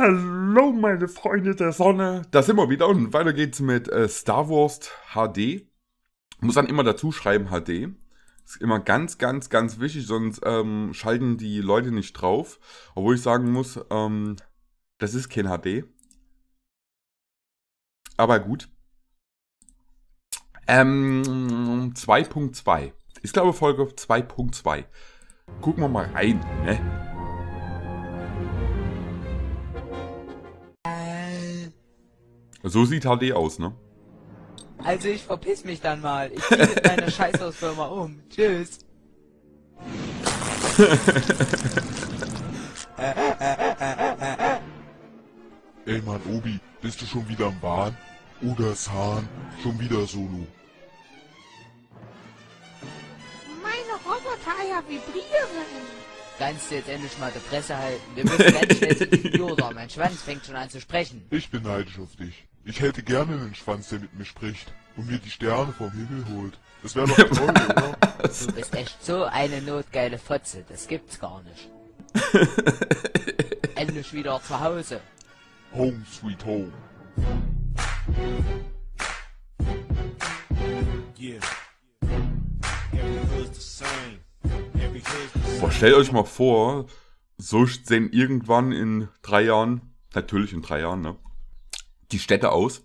Hallo meine Freunde der Sonne. Da sind wir wieder und weiter geht's mit äh, Star Wars HD. Muss dann immer dazu schreiben HD. Ist immer ganz, ganz, ganz wichtig, sonst ähm, schalten die Leute nicht drauf. Obwohl ich sagen muss, ähm, das ist kein HD. Aber gut. Ähm, 2.2. Ich glaube Folge 2.2. Gucken wir mal rein, ne? So sieht HD aus, ne? Also ich verpiss mich dann mal. Ich zieh mit meiner Scheißhausfirma um. Tschüss. Ey Mann, Obi, bist du schon wieder am Bahn? Oder Zahn, schon wieder Solo. Meine Robotereier vibrieren. Kannst du jetzt endlich mal die Presse halten? Wir müssen ganz schnell zum Computer. Mein Schwanz fängt schon an zu sprechen. Ich bin neidisch auf dich. Ich hätte gerne einen Schwanz, der mit mir spricht und mir die Sterne vom Himmel holt. Das wäre doch toll, oder? Du bist echt so eine notgeile Fotze. Das gibt's gar nicht. Endlich wieder zu Hause. Home sweet home. Yeah. Boah, stellt euch mal vor, so sehen irgendwann in drei Jahren, natürlich in drei Jahren, ne? Die Städte aus.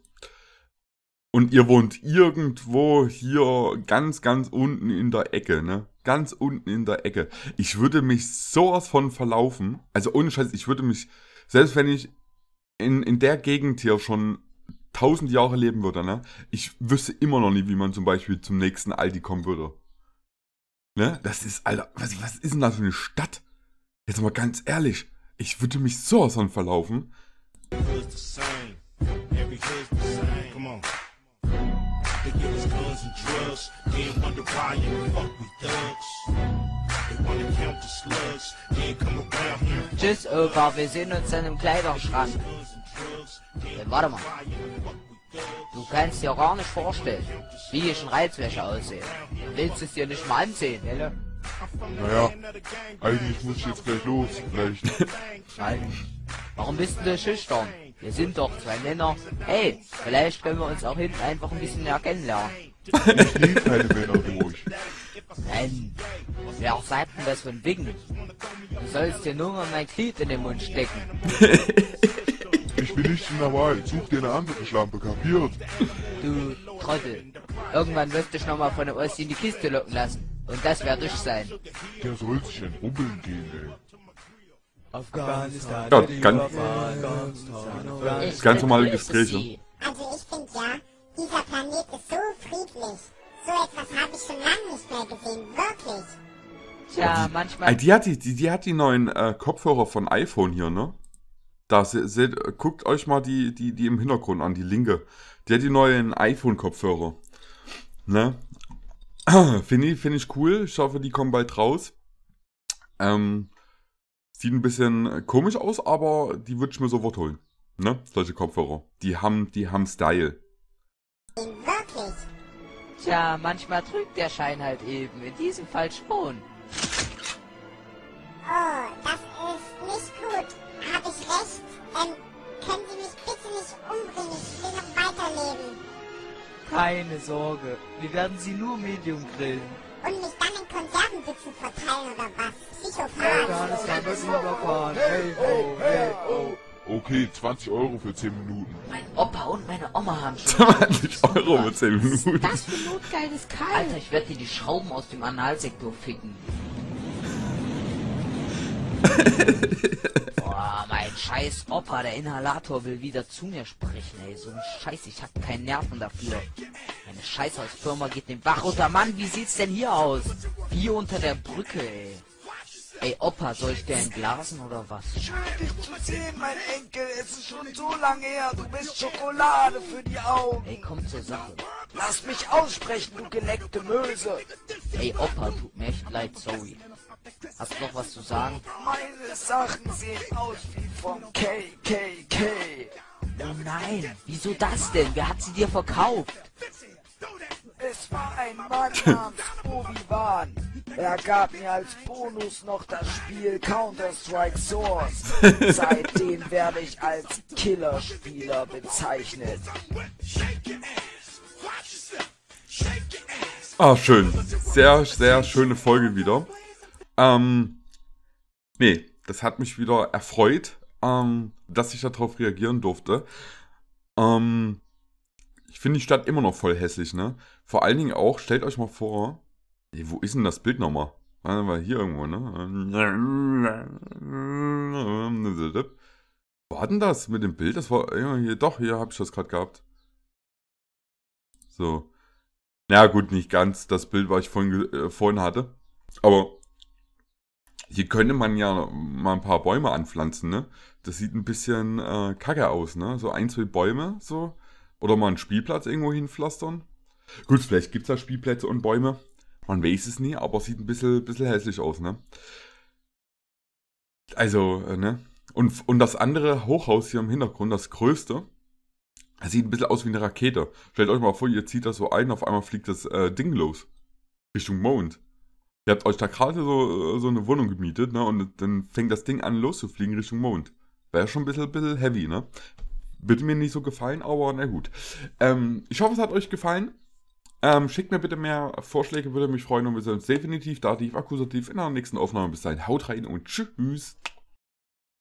Und ihr wohnt irgendwo hier ganz, ganz unten in der Ecke, ne? Ganz unten in der Ecke. Ich würde mich sowas von verlaufen. Also ohne Scheiß, ich würde mich, selbst wenn ich in, in der Gegend hier schon tausend Jahre leben würde, ne? Ich wüsste immer noch nie, wie man zum Beispiel zum nächsten Aldi kommen würde. Ne? Das ist, Alter, was, was ist denn das für eine Stadt? Jetzt mal ganz ehrlich, ich würde mich sowas von verlaufen. Hood's the same. Hood's the same. Come on. They give us guns and drugs. Then wonder why you fuck with thugs. They wanna count the slugs. Then come around here. Tschüss, Opa. Wir sehen uns dann im Kleiderschrank. Then Äh, warte mal. Du kannst dir gar nicht vorstellen, wie ich in Reizwäsche aussehe. Willst es dir nicht mal ansehen, Helle? Naja, eigentlich muss ich jetzt gleich los. Vielleicht. Nein. Warum bist du schüchtern? Wir sind doch zwei Männer. Hey, vielleicht können wir uns auch hinten einfach ein bisschen mehr kennenlernen. Ich nehme keine Männer durch. Nein. Wer sagt denn das von Wingen? Du sollst dir nur mal mein Glied in den Mund stecken. Ich bin nicht in der Wahl. Such dir eine andere Schlampe, kapiert? Du Trottel. Irgendwann wirst du dich nochmal von der Ost in die Kiste locken lassen. Und das wird ich sein. Der soll sich ein gehen, ey. Afghanistan. Ja, ganz, Ich Ganz normale Gespräche. Also ich finde ja, dieser Planet ist so friedlich. So etwas habe ich schon lange nicht mehr gesehen. Wirklich. Tja, Ey, manchmal... die hat die, die, die hat die neuen äh, Kopfhörer von iPhone hier, ne? Da se, seht, äh, guckt euch mal die, die, die im Hintergrund an, die linke. Die hat die neuen iPhone-Kopfhörer. Ne? Finde ich, find ich cool. Ich hoffe, die kommen bald raus. Ähm, sieht ein bisschen komisch aus, aber die würde ich mir sofort holen. Ne? Solche Kopfhörer. Die haben, die haben Style. Wirklich. Tja, manchmal trügt der Schein halt eben. In diesem Fall schon. Oh, das ist nicht gut. Habe ich recht? Ähm, können Sie mich bitte nicht umbringen? Ich will noch weiterleben. Keine Sorge. Wir werden sie nur Medium grillen. Und mich oder was? Hey ho, hey ho. Okay, 20 Euro für 10 Minuten. Mein Opa und meine Oma haben schon... 20 Euro mit 10 Minuten. Das für notgeiles Kalb. Alter, ich werde dir die Schrauben aus dem Analsektor ficken. Boah, mein scheiß Opa, der Inhalator will wieder zu mir sprechen, ey. So ein Scheiß, ich hab keinen Nerven dafür. Meine Scheißhausfirma geht den Bach runter. Mann, wie sieht's denn hier aus? Wie unter der Brücke, ey. Ey, Opa, soll ich dir entblasen oder was? Schön dich zu sehen, mein Enkel. Es ist schon so lange her. Du bist Schokolade für die Augen. Ey, komm zur Sache. Lass mich aussprechen, du geleckte Möse. Ey, Opa, tut mir echt leid, sorry. Hast du noch was zu sagen? Meine Sachen sehen aus wie vom KKK. Oh nein, wieso das denn? Wer hat sie dir verkauft? Es war ein Mann namens Obi-Wan. Er gab mir als Bonus noch das Spiel Counter-Strike Source. Seitdem werde ich als Killerspieler bezeichnet. Ah, schön. Sehr, sehr schöne Folge wieder. Ähm, nee, das hat mich wieder erfreut, ähm, dass ich darauf reagieren durfte. Ähm, ich finde die Stadt immer noch voll hässlich, ne? Vor allen Dingen auch, stellt euch mal vor, ey, wo ist denn das Bild nochmal? Ah, War hier irgendwo, ne? War denn das mit dem Bild? Das war, ja, hier, doch, hier habe ich das gerade gehabt. So. Na gut, nicht ganz das Bild, was ich vorhin, äh, vorhin hatte. Aber hier könnte man ja mal ein paar Bäume anpflanzen, ne? Das sieht ein bisschen äh, kacke aus, ne? So ein, zwei Bäume, so. Oder mal einen Spielplatz irgendwo hinpflastern. Gut, vielleicht gibt es da Spielplätze und Bäume. Man weiß es nie, aber sieht ein bisschen, bisschen hässlich aus, ne? Also, äh, ne? Und, und das andere Hochhaus hier im Hintergrund, das größte, sieht ein bisschen aus wie eine Rakete. Stellt euch mal vor, ihr zieht das so ein, auf einmal fliegt das äh, Ding los. Richtung Mond. Ihr habt euch da gerade so, äh, so eine Wohnung gemietet, ne? Und dann fängt das Ding an loszufliegen Richtung Mond. Wäre schon ein bisschen, bisschen heavy, ne? Würde mir nicht so gefallen, aber na gut. Ähm, ich hoffe, es hat euch gefallen. Ähm, schickt mir bitte mehr Vorschläge, würde mich freuen und wir sehen uns definitiv dativ, akkusativ in der nächsten Aufnahme. Bis dahin, haut rein und tschüss.